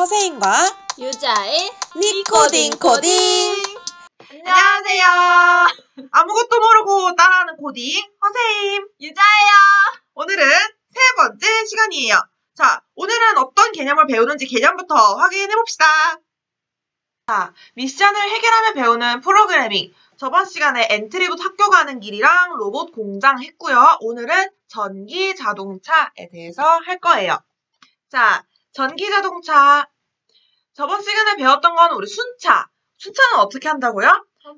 허세임과 유자의 니코딩 코딩 안녕하세요. 아무것도 모르고 따라하는 코딩 허세임 유자예요. 오늘은 세 번째 시간이에요. 자, 오늘은 어떤 개념을 배우는지 개념부터 확인해 봅시다. 자, 미션을 해결하며 배우는 프로그래밍. 저번 시간에 엔트리부터 학교 가는 길이랑 로봇 공장 했고요. 오늘은 전기 자동차에 대해서 할 거예요. 자, 전기 자동차. 저번 시간에 배웠던 건 우리 순차. 순차는 어떻게 한다고요?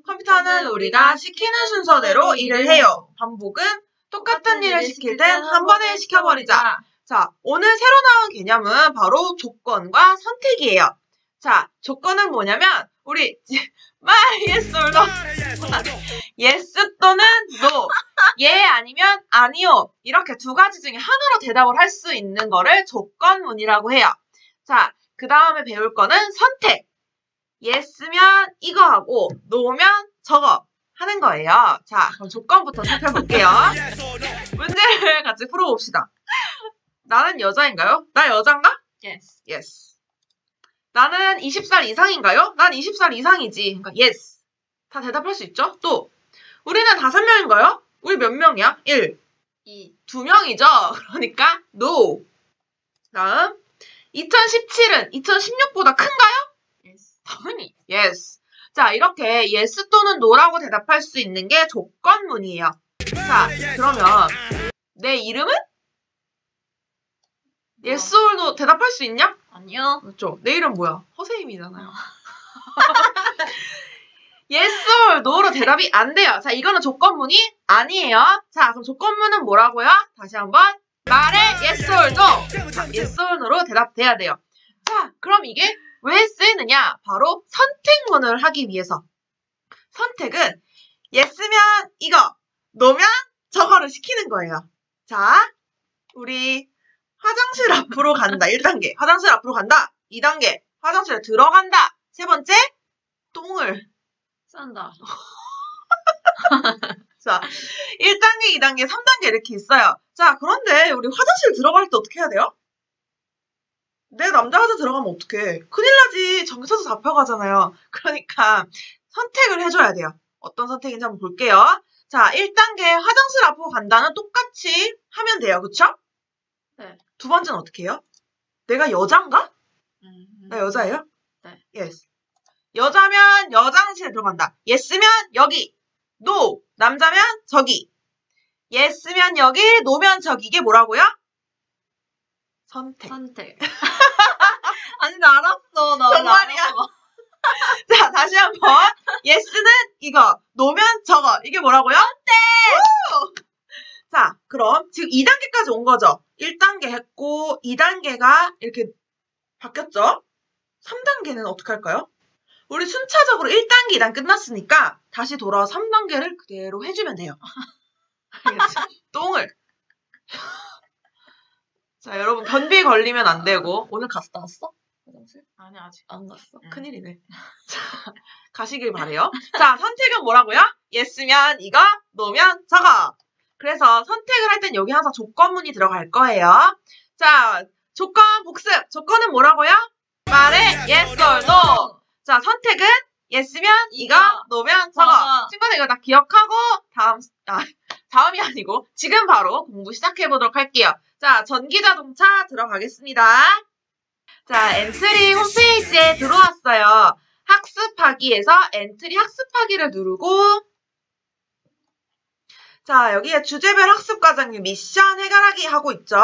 컴퓨터는 우리가 시키는 순서대로 일을 해요. 반복은 똑같은 일을 시킬 땐 한 번에 시켜버리자. 자, 오늘 새로 나온 개념은 바로 조건과 선택이에요. 자, 조건은 뭐냐면, 우리, 말, yes or no. yes 또는 no. 예 아니면 아니요. 이렇게 두 가지 중에 하나로 대답을 할 수 있는 거를 조건문이라고 해요. 자, 그 다음에 배울 거는 선택. yes면 이거 하고, no면 저거 하는 거예요. 자, 그럼 조건부터 살펴볼게요. 문제를 같이 풀어봅시다. 나는 여자인가요? 나 여잔가? Yes. Yes. 나는 20살 이상인가요? 난 20살 이상이지. 그러니까 yes. 다 대답할 수 있죠? 또 우리는 다섯 명인가요? 우리 몇 명이야? 1. 이. 두 명이죠? 그러니까 no. 다음 2017은 2016보다 큰가요? Yes. 당연히 yes. 자, 이렇게 yes 또는 no라고 대답할 수 있는 게 조건문이에요. 자, 그러면 내 이름은? yes or no 대답할 수 있냐? 아니요. 그렇죠. 내 이름 뭐야? 허세임이잖아요. yes or no로 대답이 안 돼요. 자, 이거는 조건문이 아니에요. 자, 그럼 조건문은 뭐라고요? 다시 한번 말해 yes or no. 자, yes or no로 대답돼야 돼요. 자, 그럼 이게 왜 쓰이느냐? 바로 선택문을 하기 위해서. 선택은 yes면 이거, no면 저거를 시키는 거예요. 자, 우리 화장실 앞으로 간다. 1단계. 화장실 앞으로 간다. 2단계. 화장실에 들어간다. 세 번째, 똥을. 싼다. 자, 1단계, 2단계, 3단계 이렇게 있어요. 자, 그런데 우리 화장실 들어갈 때 어떻게 해야 돼요? 내 남자 화장 들어가면 어떡해. 큰일 나지. 정서도 잡혀가잖아요. 그러니까 선택을 해줘야 돼요. 어떤 선택인지 한번 볼게요. 자, 1단계 화장실 앞으로 간다는 똑같이 하면 돼요. 그쵸? 네. 두 번째는 어떻게 해요? 내가 여잔가? 음. 나 여자예요? 네. Yes. 여자면 여장실에 들어간다. Yes면 여기. No. 남자면 저기. Yes면 여기. No면 저기. 이게 뭐라고요? 선택. 선택. 아니 나 알았어. 나 정말이야? 알았어. 자, 다시 한 번. Yes는 이거. No면 저거. 이게 뭐라고요? 선택! 자, 그럼 지금 2단계까지 온 거죠? 1단계 했고, 2단계가 이렇게 바뀌었죠? 3단계는 어떻게 할까요? 우리 순차적으로 1단계, 2단 끝났으니까 다시 돌아와 3단계를 그대로 해주면 돼요. 똥을. 자, 여러분, 변비 걸리면 안 되고, 오늘 갔다 왔어? 화장실? 아니 아직. 안 갔어? 응. 큰일이네. 자, 가시길 바래요. 자, 선택은 뭐라고요? yes면 이거, no면 저거. 그래서 선택을 할 땐 여기 항상 조건문이 들어갈 거예요. 자, 조건 복습. 조건은 뭐라고요? 말해 yes or no. 자, 선택은 yes면 이거, no면 저거. 저거. 친구들 이거 다 기억하고 다음 아, 다음이 아니고 지금 바로 공부 시작해 보도록 할게요. 자, 전기 자동차 들어가겠습니다. 자, 엔트리 홈페이지에 들어왔어요. 학습하기에서 엔트리 학습하기를 누르고 자, 여기에 주제별 학습 과정 미션 해결하기 하고 있죠.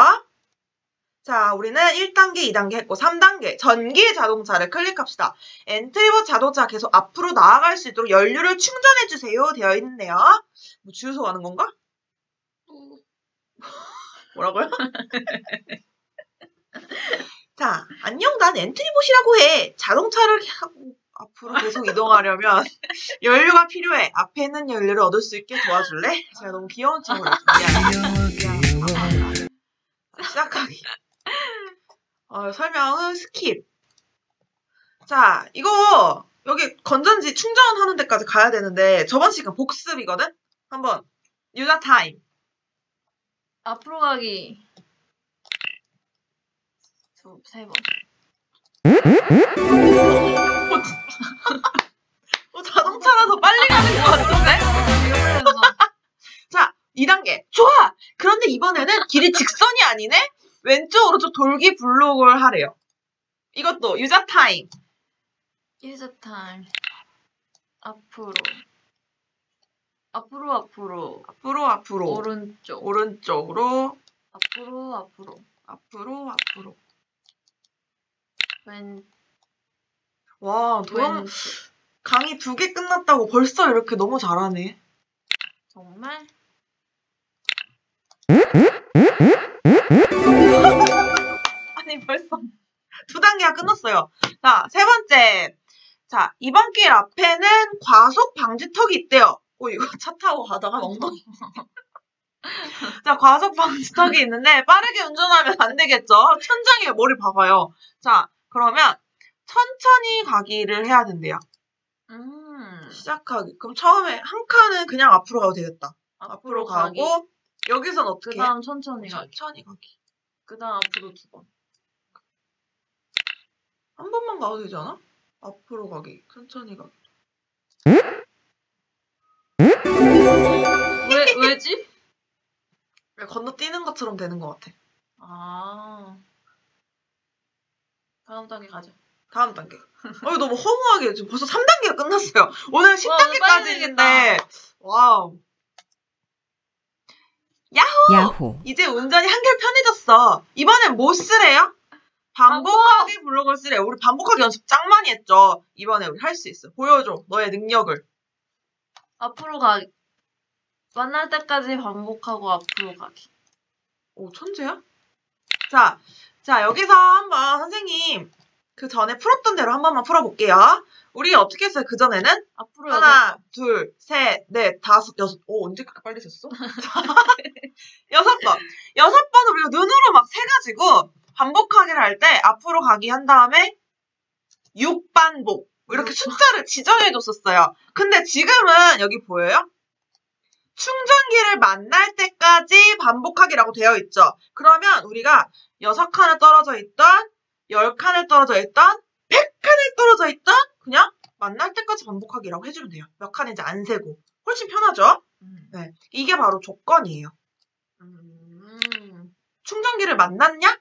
자, 우리는 1단계, 2단계 했고 3단계 전기 자동차를 클릭합시다. 엔트리봇 자동차 계속 앞으로 나아갈 수 있도록 연료를 충전해 주세요 되어 있는데요. 뭐 주유소 가는 건가? 뭐라고요? 자, 안녕, 난 엔트리봇이라고 해. 자동차를 앞으로 계속 이동하려면 연료가 필요해. 앞에 있는 연료를 얻을 수 있게 도와줄래? 제가 너무 귀여운 친구를 미안해. 시작하기. 어, 설명은 skip. 자, 이거 여기 건전지 충전하는 데까지 가야 되는데 저번 시간 복습이거든? 한번 user time. 앞으로 가기. 두, 세 번. 어, 자동차라서 빨리 가는 것 같은데? 자, 2단계. 좋아! 그런데 이번에는 길이 직선이 아니네? 왼쪽, 오른쪽 돌기 블록을 하래요. 이것도 user time. user time 앞으로 앞으로 앞으로 앞으로, 앞으로. 오른쪽 오른쪽으로, 앞으로 앞으로 앞으로, 앞으로. 왼 와, 왼쪽 강의 두 개 끝났다고 벌써 이렇게 너무 잘하네. 정말 아니, 벌써 두 단계가 끝났어요. 자, 세 번째. 자, 이번 길 앞에는 과속 방지턱이 있대요. 어, 이거 차 타고 가다가 엉덩이. 자, 과속 방지턱이 있는데 빠르게 운전하면 안 되겠죠? 천장에 머리 박아요. 자, 그러면 천천히 가기를 해야 된대요. 음 시작하기. 그럼 처음에 한 칸은 그냥 앞으로 가도 되겠다. 앞으로 앞으로 가기 가고 여기선 어떻게 해? 그다음 천천히 가기 천천히 가기. 그다음 앞으로 두 번 한 번만 가도 되지 않아? 앞으로 가기, 천천히 가기. 왜 왜지 그냥 건너뛰는 것처럼 되는 것 같아. 아 다음 단계 가자 다음 단계. 어, 너무 허무하게 지금 벌써 3단계가 끝났어요. 오늘 와, 빨리 10단계까지 되겠다. 있는데, 와우. 야호. 이제 운전이 한결 편해졌어. 이번엔 뭐 쓰래요? 반복하기 블록을 쓰래요. 우리 반복하기 연습 짱 많이 했죠. 이번에 우리 할 수 있어. 보여줘. 너의 능력을. 앞으로 가기 만날 때까지 반복하고 앞으로 가기 오, 천재야? 자, 자, 여기서 한번 선생님, 그 전에 풀었던 대로 한 번만 풀어볼게요. 우리 어떻게 했어요? 그 전에는? 앞으로 하나, 둘, 셋, 넷, 다섯, 여섯. 오, 언제 그렇게 빨리 셌어? 여섯 번. 여섯 번을 우리가 눈으로 막 세가지고 반복하기를 할 때 앞으로 가기 한 다음에 6반복. 이렇게 숫자를 지정해 줬었어요. 근데 지금은 여기 보여요? 충전기를 만날 때까지 반복하기라고 되어 있죠. 그러면 우리가 6칸을 떨어져 있던, 10칸을 떨어져 있던, 100칸을 떨어져 있던, 그냥 만날 때까지 반복하기라고 해주면 돼요. 몇 칸인지 안 세고. 훨씬 편하죠? 음. 네. 이게 바로 조건이에요. 음. 충전기를 만났냐?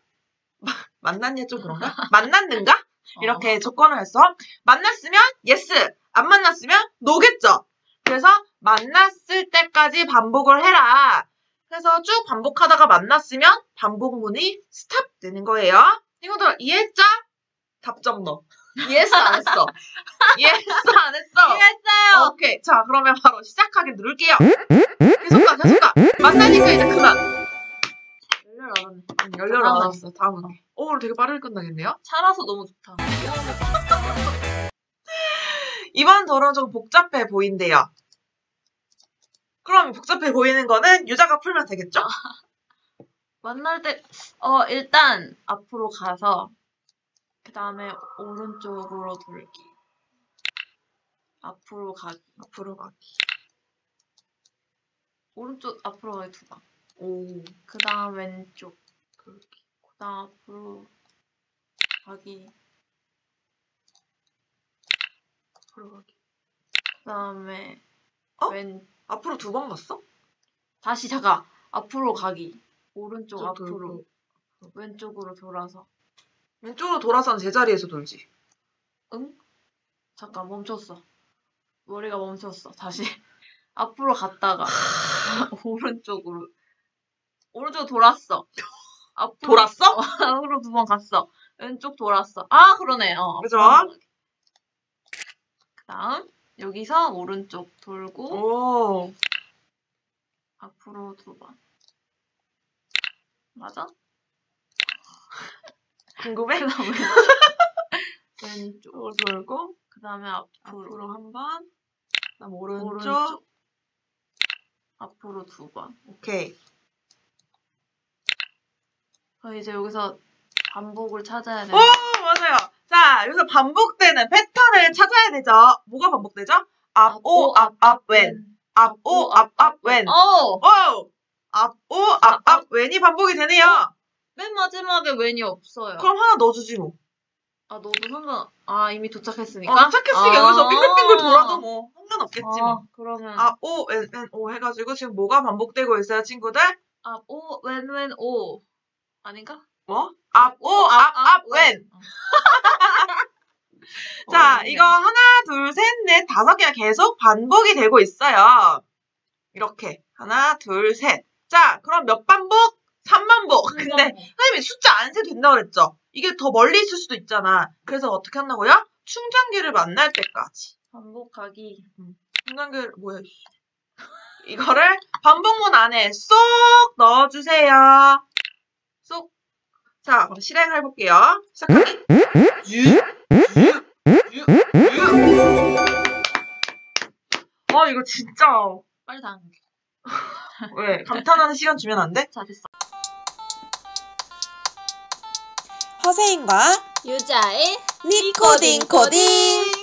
만났냐 좀 그런가? 만났는가? 어. 이렇게 조건을 해서 만났으면 yes, 안 만났으면 no겠죠. 그래서 만났을 때까지 반복을 해라. 그래서 쭉 반복하다가 만났으면 반복문이 스탑 되는 거예요. 친구들 이해했죠? 답정 너. yes 안 했어. yes 안 했어. 이해했어요. 오케이. 자, 그러면 바로 시작하기 누를게요. 계속 가, 계속 가. 만나니까 이제 그만. 열려 나갔네. 응, 열려라 다음 나왔어. 다음은. 오, 오늘 되게 빠르게 끝나겠네요. 차라서 너무 좋다. 이번 도로는 좀 복잡해 보인대요. 그럼 복잡해 보이는 거는 유자가 풀면 되겠죠? 만날 때, 어, 일단 앞으로 가서, 그 다음에 오른쪽으로 돌기. 앞으로 가기. 앞으로 가기. 오른쪽 앞으로 가기 두 번. 오, 그 다음 왼쪽. 그렇게. 그 다음 앞으로 가기. 앞으로 가기. 그 다음에 어? 왼, 앞으로 두 번 갔어? 다시 잠깐. 앞으로 가기. 오른쪽 좀 앞으로. 돌고. 왼쪽으로 돌아서. 왼쪽으로 돌아서는 제자리에서 돌지. 응? 잠깐 멈췄어. 머리가 멈췄어. 다시 앞으로 갔다가 오른쪽으로 오른쪽 돌았어. 앞으로 돌았어? 어, 앞으로 두 번 갔어. 왼쪽 돌았어. 아 그러네. 어. 그죠? 그다음 여기서 오른쪽 돌고 오, 앞으로 두 번. 맞아? 궁금해? 그다음 왼쪽. 왼쪽. 또 돌고, 그 다음에 앞으로. 앞으로 한 번, 그다음 오른쪽. 오른쪽. 앞으로 두 번. 오케이. 그럼 이제 여기서 반복을 찾아야 돼. 오, 맞아요. 자, 여기서 반복되는 패턴을 찾아야 되죠. 뭐가 반복되죠? 앞, 오, 앞, 앞, 왼. 앞, 오, 앞, 앞, 왼. 어! 오! 앞, 오, 앞, 앞, 왼이 반복이 되네요. 맨 마지막에 왼이 없어요. 그럼 하나 넣어주지 뭐. 아, 너도 상관, 아, 이미 도착했으니까? 어, 도착했으니까 아. 여기서 빙글빙글 돌아도 뭐 상관없겠지 아, 뭐. 그러면. 아, 오, 왼, 왼, 오 해가지고 지금 뭐가 반복되고 있어요, 친구들? 앞, 오, 왼, 왼, 오. 아닌가? 뭐? 앞, 오, 앞, 앞, 왼. 자, 어렵네. 이거 하나, 둘, 셋, 넷, 다섯 개가 계속 반복이 되고 있어요. 이렇게. 하나, 둘, 셋. 자, 그럼 몇 반복? 3반복. 근데 선생님이 숫자 안 세도 된다고 그랬죠? 이게 더 멀리 있을 수도 있잖아. 그래서 어떻게 한다고요? 충전기를 만날 때까지. 반복하기. 충전기를, 뭐야, 씨. 이거를 반복문 안에 쏙 넣어주세요. 쏙. 자, 그럼 실행해 볼게요. 시작하기. 유, 유, 유, 유. 아, 이거 진짜. 빨리 당겨. 왜? 감탄하는 시간 주면 안 돼? 자, 됐어. 허세인과 유자의 니코딩 코딩